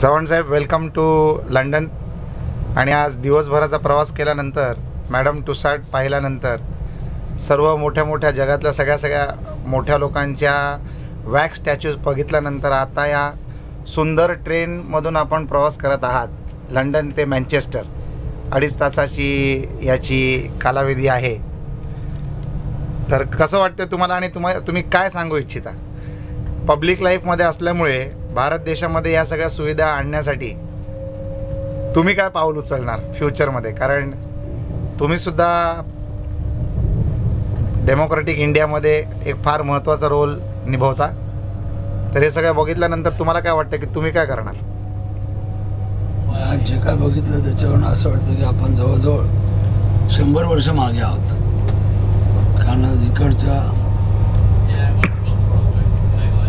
Chavan saheb welcome to London आणि आज दिवसभराचा प्रवास केल्यानंतर मॅडम टुसाट पाहिल्यानंतर सर्व मोठ्या मोठ्या जगातल्या सगळ्या सगळ्या मोठ्या लोकांच्या वॅक्स स्टॅच्यूज बघितल्यानंतर आता या सुंदर ट्रेनमधून आपण प्रवास करत आहात लंडन ते मँचेस्टर अडीच तासाची याची कालावधी आहे. तर कसं वाटतं तुम्हाला आणि तुम्हा तुम्ही काय सांगू इच्छिता? पब्लिक लाईफमध्ये असल्यामुळे भारत देशामध्ये या सगळ्या सुविधा आणण्यासाठी तुम्ही काय पाऊल उचलणार फ्युचरमध्ये? कारण तुम्ही सुद्धा डेमोक्रेटिक इंडियामध्ये एक फार महत्त्वाचा रोल निभवता. तर हे सगळं बघितल्यानंतर तुम्हाला काय वाटतं की तुम्ही काय करणार? आज जे काय बघितलं त्याच्यावरून असं वाटतं की आपण जवळजवळ शंभर वर्ष मागे आहोत. कारण इकडच्या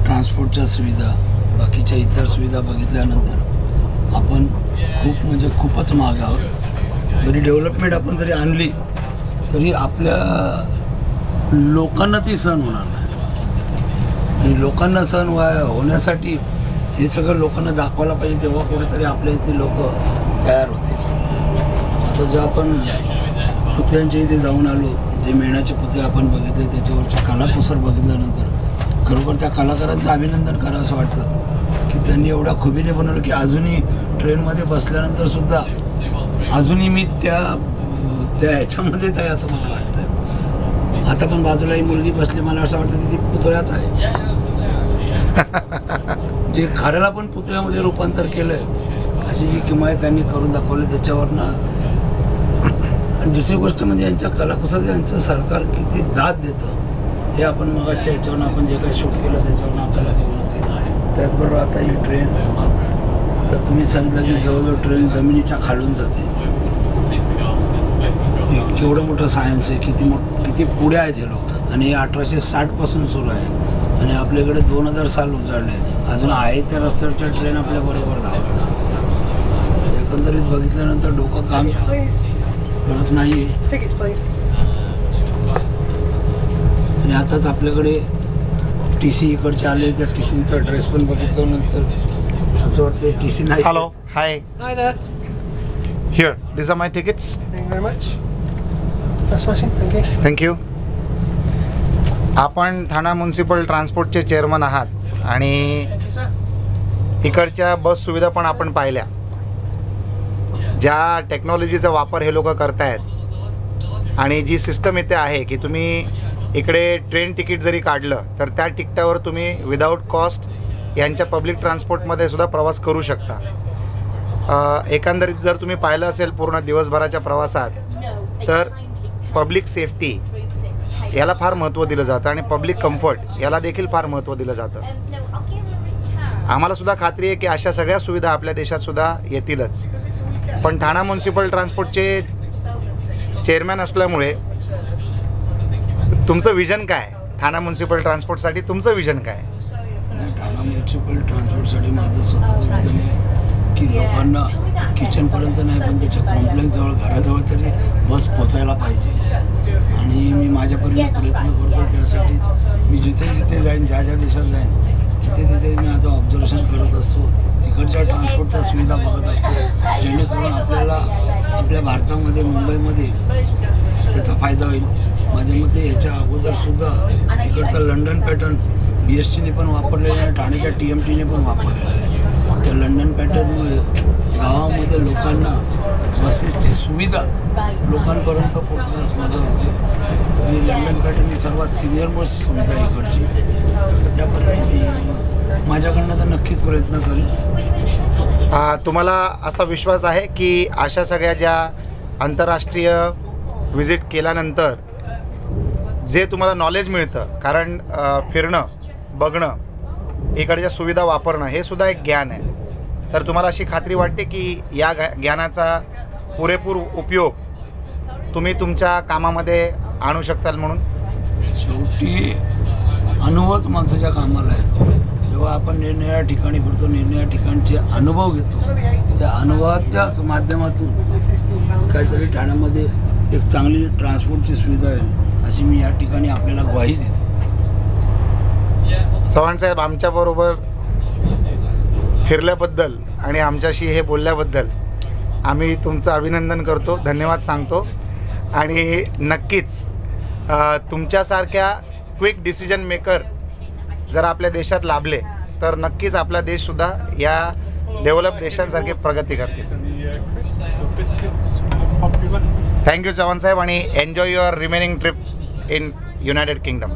ट्रान्सपोर्टच्या सुविधा बाकीच्या इतर सुविधा बघितल्यानंतर आपण खूप म्हणजे खूपच मागे आहोत. जरी डेव्हलपमेंट आपण जरी आणली तरी आपल्या लोकांना ती सहन होणार नाही. आणि लोकांना सहन व्हाय होण्यासाठी हे सगळं लोकांना दाखवायला पाहिजे तेव्हा कुठेतरी आपल्या इथे लोक तयार होते आता जे आपण पुतळ्यांच्या इथे जाऊन आलो जे मेणाचे पुतळे आपण बघितले त्याच्यावरचे कलापुसर बघितल्यानंतर खरोखर त्या कलाकारांचं अभिनंदन करावं असं वाटतं. की त्यांनी एवढ्या खुबीने बनवलं की अजूनही ट्रेनमध्ये बसल्यानंतर सुद्धा अजूनही मी त्या त्या ह्याच्यामध्येच आहे असं मला वाटतं आता पण बाजूला ही मुलगी बसली मला असं वाटतं की ती पुतळ्याच आहे. जे खऱ्याला पण पुतळ्यामध्ये रूपांतर केलंय अशी जी किमया त्यांनी करून दाखवली त्याच्यावरनं. आणि दुसरी गोष्ट म्हणजे यांच्या कलाकुसर यांचं सरकार किती दाद देतं. हे आपण मगाच्या याच्यावरून आपण जे काही शूट केलं त्याच्यावरून आपल्याला कळून येते त्याचबरोबर आता ही ट्रेन तर तुम्ही सांगितलं की जवळजवळ ट्रेन जमिनीच्या खालून जाते. केवढं मोठं सायन्स आहे किती मोठ किती पुढे आहेत हे लोक. आणि हे अठराशे साठपासून सुरू आहे. आणि आपल्याकडे दोन हजार साल उजाडले अजून आहे त्या रस्त्यावरच्या ट्रेन आपल्या बरोबर धावत नाही. एकंदरीत बघितल्यानंतर डोकं काम करत नाही. आणि आताच आपल्याकडे टी सी इकडचे आले त्या टी सीचा ड्रेस पण बघितल्यानंतर असं वाटतं टी सी नाही. Hello hi. Here this are my tickets you. Thank you आपण ठाणा म्युन्सिपल ट्रान्सपोर्टचे चेअरमन आहात आणि. इकडच्या बस सुविधा पण आपण पाहिल्या. ज्या टेक्नॉलॉजीचा वापर हे लोक करतायत. आणि जी सिस्टम इथे आहे की तुम्ही इकडे ट्रेन तिकीट जरी काढलं तर त्या तिकिटावर तुम्ही विदाऊट कॉस्ट यांच्या पब्लिक ट्रान्सपोर्टमध्ये सुद्धा प्रवास करू शकता. एकंदरीत जर तुम्ही पाहिलं असेल पूर्ण दिवसभराच्या प्रवासात तर पब्लिक सेफ्टी याला फार महत्त्व दिलं जातं आणि पब्लिक कम्फर्ट याला देखील फार महत्त्व दिलं जातं. आम्हाला सुद्धा खात्री आहे की अशा सगळ्या सुविधा आपल्या देशात सुद्धा येतीलच. पण ठाणा म्युन्सिपल ट्रान्सपोर्टचे चेअरमॅन असल्यामुळे तुमचं विजन काय? ठाणा म्युन्सिपल ट्रान्सपोर्टसाठी तुमचं विजन काय? ठाणा म्युन्सिपल ट्रान्सपोर्टसाठी माझं स्वतःचं विजन आहे की लोकांना किचनपर्यंत नाही पण त्याच्या कॉम्प्लेक्स जवळ घराजवळ तरी बस पोचायला पाहिजे. आणि मी माझ्यापर्यंत प्रयत्न करतो त्यासाठीच मी जिथे जिथे जाईन ज्या ज्या देशात जाईन तिथे तिथे मी आता ऑब्झर्वेशन करत असतो. तिकडच्या ट्रान्सपोर्टच्या सुविधा बघत असतो. जेणेकरून आपल्याला आपल्या भारतामध्ये मुंबईमध्ये त्याचा फायदा होईल. माझ्या मते याच्या अगोदर सुद्धा इकडचा लंडन पॅटर्न बी एस टीने पण वापरलेला आहे ठाण्याच्या टी एम टीने पण वापरलेला आहे. त्या लंडन पॅटर्नमुळे गावामध्ये लोकांना बसेसची सुविधा लोकांपर्यंत पोहोचण्यास मदत होते. आणि लंडन पॅटर्न ही सर्वात सिनियर मोस्ट सुविधा आहे इकडची. तर त्यापर्यंत मी माझ्याकडनं तर नक्कीच प्रयत्न करेन. तुम्हाला असा विश्वास आहे की अशा सगळ्या ज्या आंतरराष्ट्रीय व्हिजिट केल्यानंतर जे तुम्हाला नॉलेज मिळतं कारण फिरणं बघणं इकडच्या सुविधा वापरणं हे सुद्धा एक ज्ञान आहे. तर तुम्हाला अशी खात्री वाटते की या ज्ञानाचा पुरेपूर उपयोग तुम्ही तुमच्या कामामध्ये आणू शकताल म्हणून? शेवटी अनुभवच माणसाच्या कामाला येतो जेव्हा आपण निरनिराळ्या ठिकाणी फिरतो निरनिराळ्या ठिकाणचे अनुभव घेतो त्या अनुभवाच्याच माध्यमातून काहीतरी ठाण्यामध्ये एक चांगली ट्रान्सपोर्टची सुविधा आहे. अशी मी या ठिकाणी आपल्याला ग्वाही देतो. चव्हाण साहेब आमच्याबरोबर फिरल्याबद्दल आणि आमच्याशी हे बोलल्याबद्दल आम्ही तुमचं अभिनंदन करतो धन्यवाद सांगतो. आणि नक्कीच तुमच्यासारख्या क्विक डिसिजन मेकर जर आपल्या देशात लाभले तर नक्कीच आपला देशसुद्धा या डेव्हलप देशांसारखी प्रगती करतील. थँक्यू चव्हाण साहेब आणि enjoy your remaining trip in United Kingdom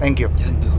thank you thank you